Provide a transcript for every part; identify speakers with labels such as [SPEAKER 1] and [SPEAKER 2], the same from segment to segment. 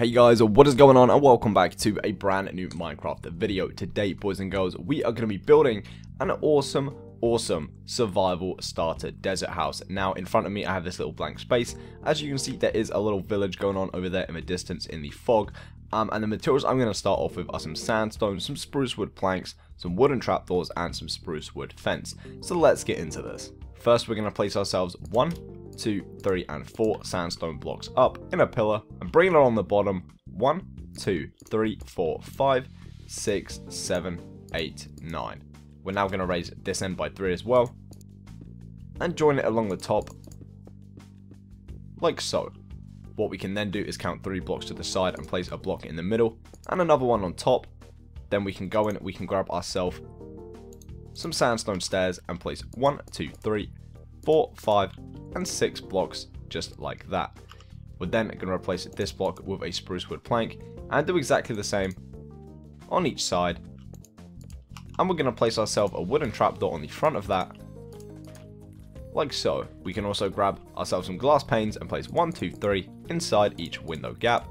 [SPEAKER 1] Hey guys, what is going on and welcome back to a brand new Minecraft video. Today, boys and girls, we are going to be building an awesome, awesome survival starter desert house. Now, in front of me, I have this little blank space. As you can see, there is a little village going on over there in the distance in the fog. Um, and the materials I'm going to start off with are some sandstone, some spruce wood planks, some wooden trapdoors, and some spruce wood fence. So let's get into this. First, we're going to place ourselves one, two, three, and four sandstone blocks up in a pillar and bring it on the bottom. One, two, three, four, five, six, seven, eight, nine. We're now going to raise this end by three as well and join it along the top like so. What we can then do is count three blocks to the side and place a block in the middle and another one on top. Then we can go in, we can grab ourselves some sandstone stairs and place one, two, three, four, five, and six blocks just like that. We're then going to replace this block with a spruce wood plank and do exactly the same on each side. And we're going to place ourselves a wooden trapdoor on the front of that, like so. We can also grab ourselves some glass panes and place one, two, three inside each window gap.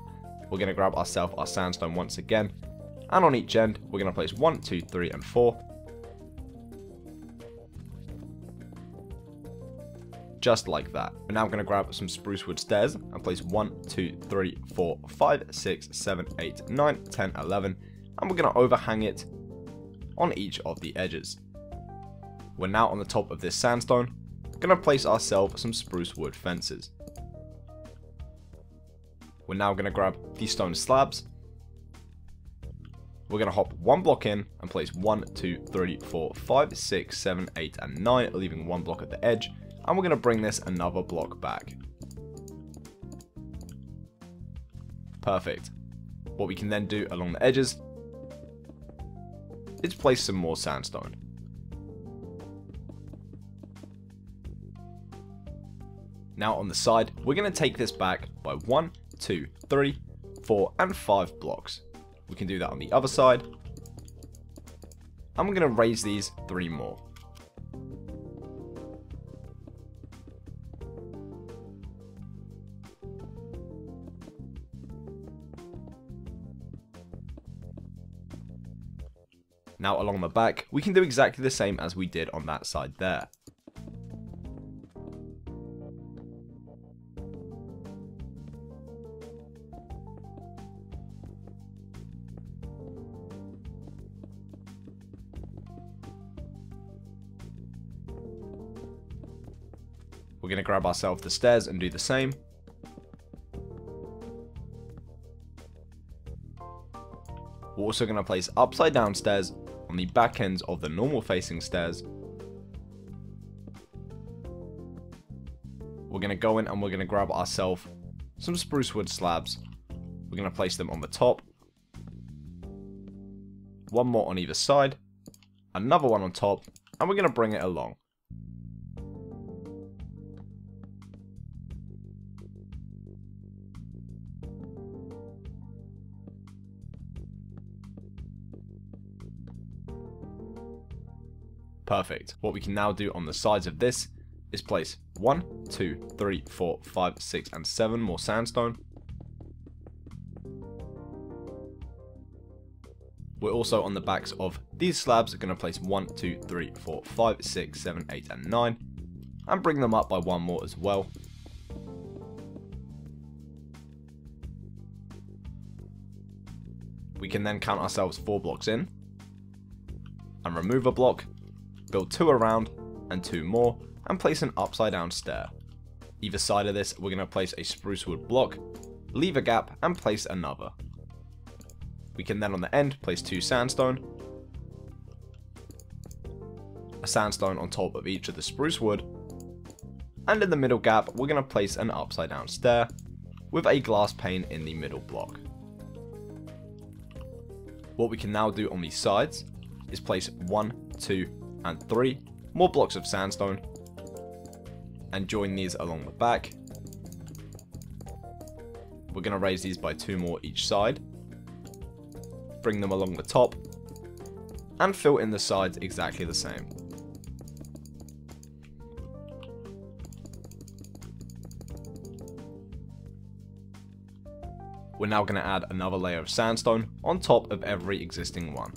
[SPEAKER 1] We're going to grab ourselves our sandstone once again, and on each end, we're going to place one, two, three, and 4 just like that. We're now going to grab some spruce wood stairs and place 1, 2, 3, 4, 5, 6, 7, 8, 9, 10, 11, and we're going to overhang it on each of the edges. We're now on the top of this sandstone, going to place ourselves some spruce wood fences. We're now going to grab these stone slabs. We're going to hop one block in and place 1, 2, 3, 4, 5, 6, 7, 8, and 9, leaving one block at the edge and we're going to bring this another block back. Perfect. What we can then do along the edges is place some more sandstone. Now on the side, we're going to take this back by 1, 2, 3, 4 and 5 blocks. We can do that on the other side. And we're going to raise these 3 more. Now along the back, we can do exactly the same as we did on that side there. We're going to grab ourselves the stairs and do the same. We're also going to place upside down stairs on the back ends of the normal facing stairs. We're going to go in and we're going to grab ourselves some spruce wood slabs. We're going to place them on the top. One more on either side. Another one on top. And we're going to bring it along. Perfect. What we can now do on the sides of this is place 1, 2, 3, 4, 5, 6, and 7 more sandstone. We're also on the backs of these slabs are going to place 1, 2, 3, 4, 5, 6, 7, 8, and 9. And bring them up by one more as well. We can then count ourselves 4 blocks in. And remove a block build two around and two more, and place an upside down stair. Either side of this, we're going to place a spruce wood block, leave a gap, and place another. We can then on the end place two sandstone, a sandstone on top of each of the spruce wood, and in the middle gap, we're going to place an upside down stair with a glass pane in the middle block. What we can now do on these sides is place one, two, and three more blocks of sandstone and join these along the back. We're going to raise these by two more each side. Bring them along the top and fill in the sides exactly the same. we're now going to add another layer of sandstone on top of every existing one.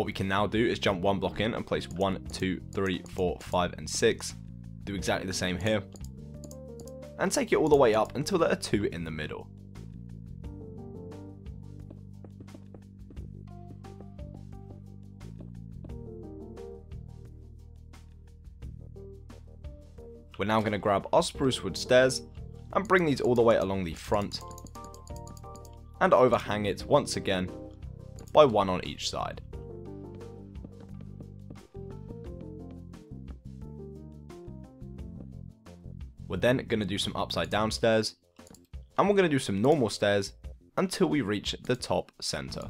[SPEAKER 1] What we can now do is jump one block in and place 1, 2, 3, 4, 5 and 6. Do exactly the same here. And take it all the way up until there are 2 in the middle. We're now going to grab our spruce wood stairs and bring these all the way along the front and overhang it once again by one on each side. Then going to do some upside down stairs, and we're going to do some normal stairs until we reach the top center.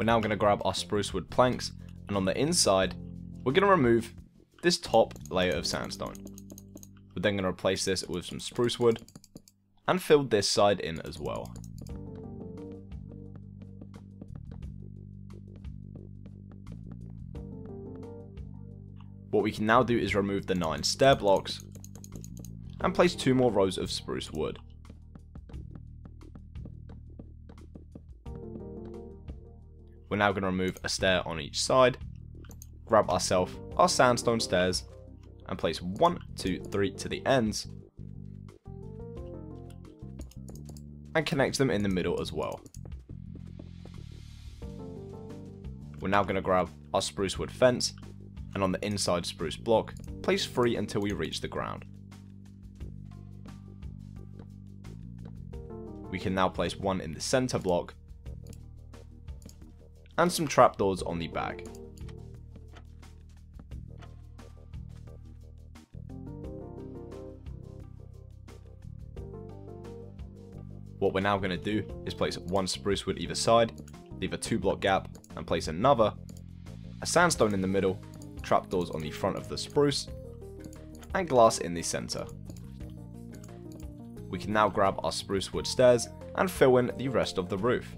[SPEAKER 1] We're now going to grab our spruce wood planks, and on the inside, we're going to remove this top layer of sandstone. We're then going to replace this with some spruce wood, and fill this side in as well. What we can now do is remove the 9 stair blocks, and place two more rows of spruce wood. Now going to remove a stair on each side, grab ourselves our sandstone stairs, and place one, two, three to the ends, and connect them in the middle as well. We're now going to grab our spruce wood fence, and on the inside spruce block, place three until we reach the ground. We can now place one in the center block, and some trapdoors on the back. What we're now going to do is place one spruce wood either side, leave a two block gap, and place another, a sandstone in the middle, trapdoors on the front of the spruce, and glass in the center. We can now grab our spruce wood stairs and fill in the rest of the roof.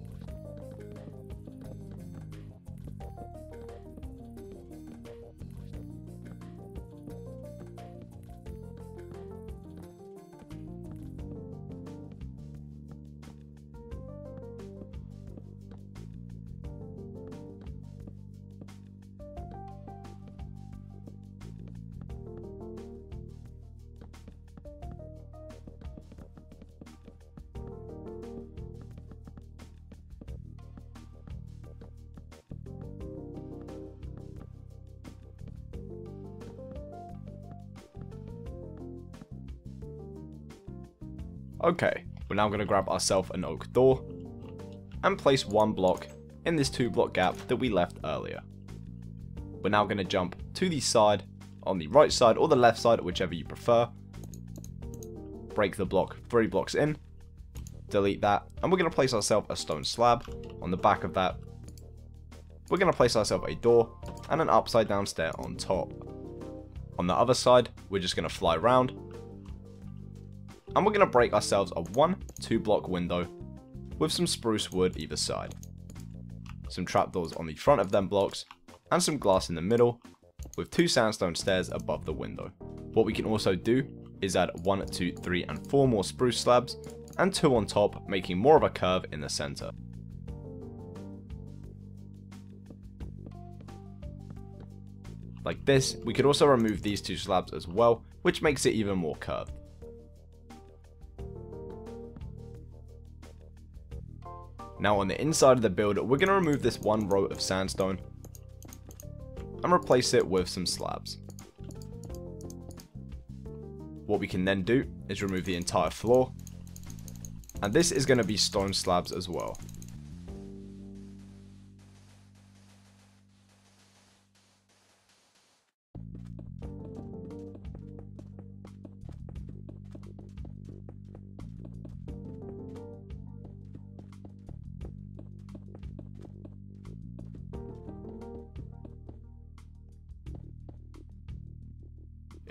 [SPEAKER 1] Okay, we're now going to grab ourselves an oak door and place one block in this two block gap that we left earlier. We're now going to jump to the side on the right side or the left side, whichever you prefer. Break the block three blocks in, delete that, and we're going to place ourselves a stone slab on the back of that. We're going to place ourselves a door and an upside down stair on top. On the other side, we're just going to fly around and we're going to break ourselves a 1 2 block window with some spruce wood either side. Some trapdoors on the front of them blocks and some glass in the middle with two sandstone stairs above the window. What we can also do is add 1, 2, 3 and 4 more spruce slabs and 2 on top making more of a curve in the center. Like this, we could also remove these two slabs as well, which makes it even more curved. Now on the inside of the build, we're going to remove this one row of sandstone and replace it with some slabs. What we can then do is remove the entire floor And this is going to be stone slabs as well.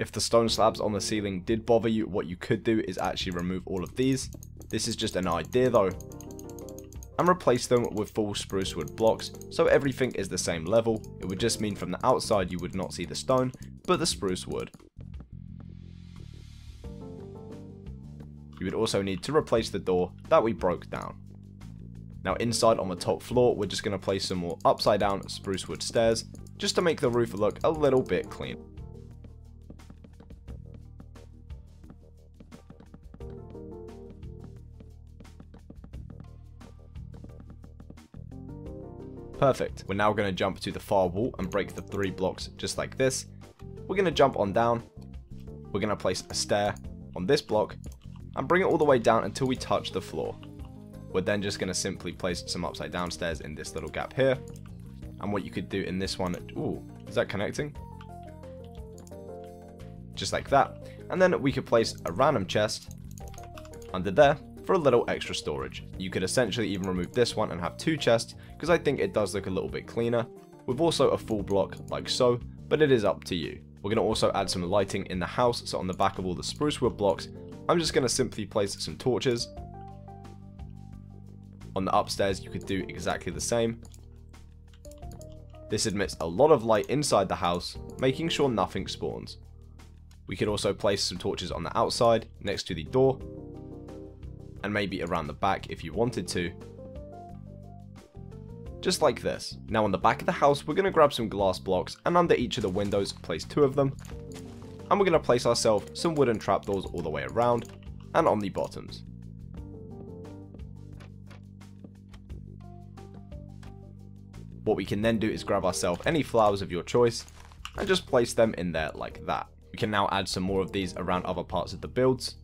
[SPEAKER 1] If the stone slabs on the ceiling did bother you, what you could do is actually remove all of these. This is just an idea though. And replace them with full spruce wood blocks, so everything is the same level. It would just mean from the outside you would not see the stone, but the spruce wood. You would also need to replace the door that we broke down. Now inside on the top floor, we're just going to place some more upside down spruce wood stairs, just to make the roof look a little bit clean. Perfect. We're now going to jump to the far wall and break the three blocks just like this. We're going to jump on down. We're going to place a stair on this block and bring it all the way down until we touch the floor. We're then just going to simply place some upside down stairs in this little gap here. And what you could do in this one, ooh, is that connecting? Just like that. And then we could place a random chest under there for a little extra storage. You could essentially even remove this one and have two chests, because I think it does look a little bit cleaner, with also a full block like so, but it is up to you. We're going to also add some lighting in the house, so on the back of all the spruce wood blocks, I'm just going to simply place some torches. On the upstairs, you could do exactly the same. This admits a lot of light inside the house, making sure nothing spawns. We could also place some torches on the outside, next to the door, and maybe around the back if you wanted to. Just like this. Now on the back of the house, we're going to grab some glass blocks, and under each of the windows, place two of them. And we're going to place ourselves some wooden trapdoors all the way around, and on the bottoms. What we can then do is grab ourselves any flowers of your choice, and just place them in there like that. We can now add some more of these around other parts of the builds,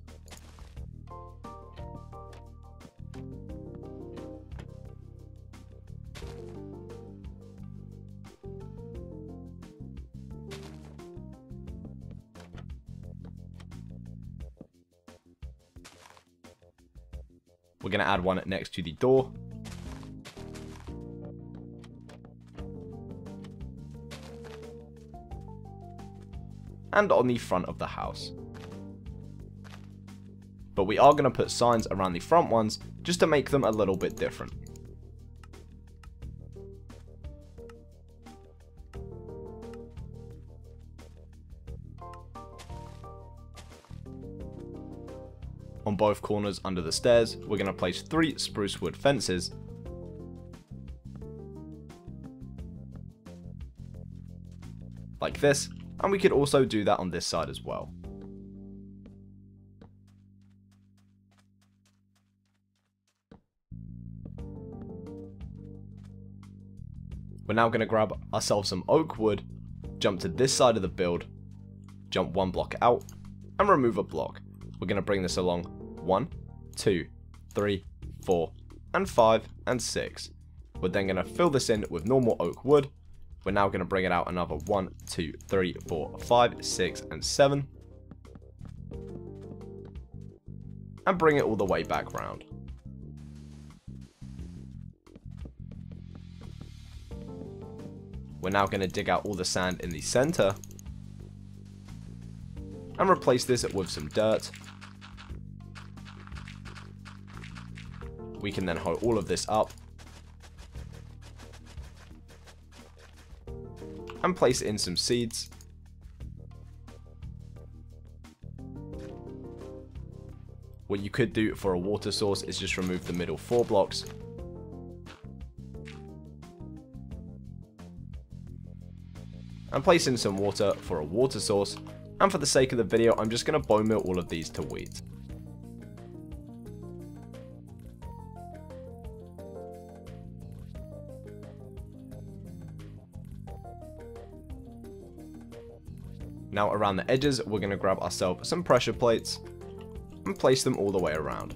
[SPEAKER 1] add one next to the door. And on the front of the house. But we are going to put signs around the front ones just to make them a little bit different. On both corners under the stairs, we're going to place three spruce wood fences. Like this, and we could also do that on this side as well. We're now going to grab ourselves some oak wood, jump to this side of the build, jump one block out, and remove a block. We're going to bring this along 1, 2, 3, 4, and 5, and 6. We're then going to fill this in with normal oak wood. We're now going to bring it out another 1, 2, 3, 4, 5, 6, and 7. And bring it all the way back round. We're now going to dig out all the sand in the center and replace this with some dirt we can then hoe all of this up and place in some seeds. What you could do for a water source is just remove the middle four blocks and place in some water for a water source and for the sake of the video I'm just going to bone meal all of these to wheat. Now around the edges, we're going to grab ourselves some pressure plates and place them all the way around.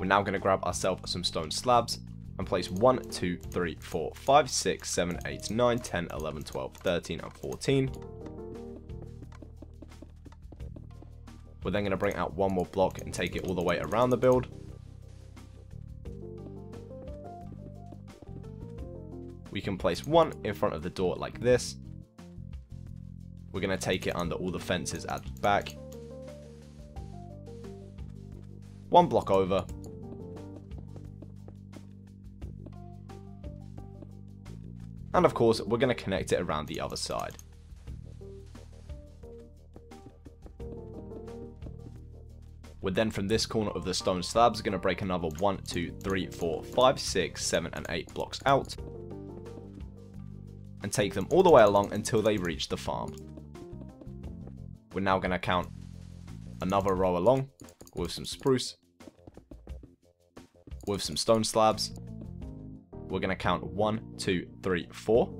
[SPEAKER 1] We're now going to grab ourselves some stone slabs and place 1, 2, 3, 4, 5, 6, 7, 8, 9, 10, 11, 12, 13, and 14. We're then going to bring out one more block and take it all the way around the build. We can place one in front of the door like this. We're going to take it under all the fences at the back. One block over. And of course, we're going to connect it around the other side. We're then from this corner of the stone slabs going to break another 1, 2, 3, 4, 5, 6, 7 and 8 blocks out. And take them all the way along until they reach the farm. We're now going to count another row along with some spruce, with some stone slabs. We're going to count 1, 2, 3, 4.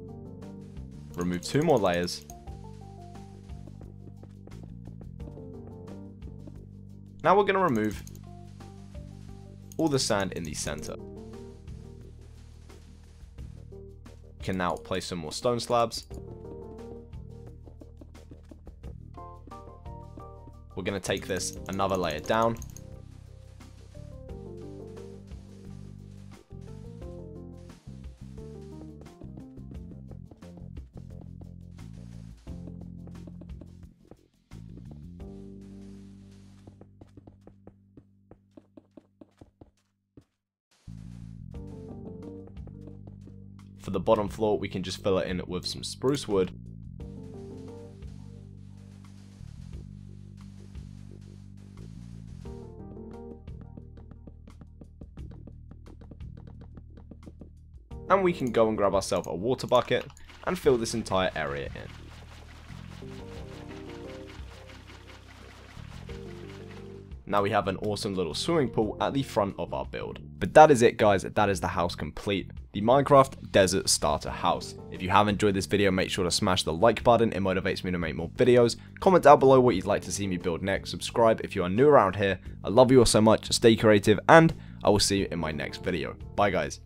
[SPEAKER 1] Remove two more layers Now we're going to remove all the sand in the center. Can now place some more stone slabs. We're going to take this another layer down For the bottom floor, we can just fill it in with some spruce wood. And we can go and grab ourselves a water bucket and fill this entire area in. Now we have an awesome little swimming pool at the front of our build. But that is it guys, that is the house complete. The Minecraft Desert Starter House. If you have enjoyed this video, make sure to smash the like button, it motivates me to make more videos. Comment down below what you'd like to see me build next, subscribe if you are new around here. I love you all so much, stay creative, and I will see you in my next video. Bye guys.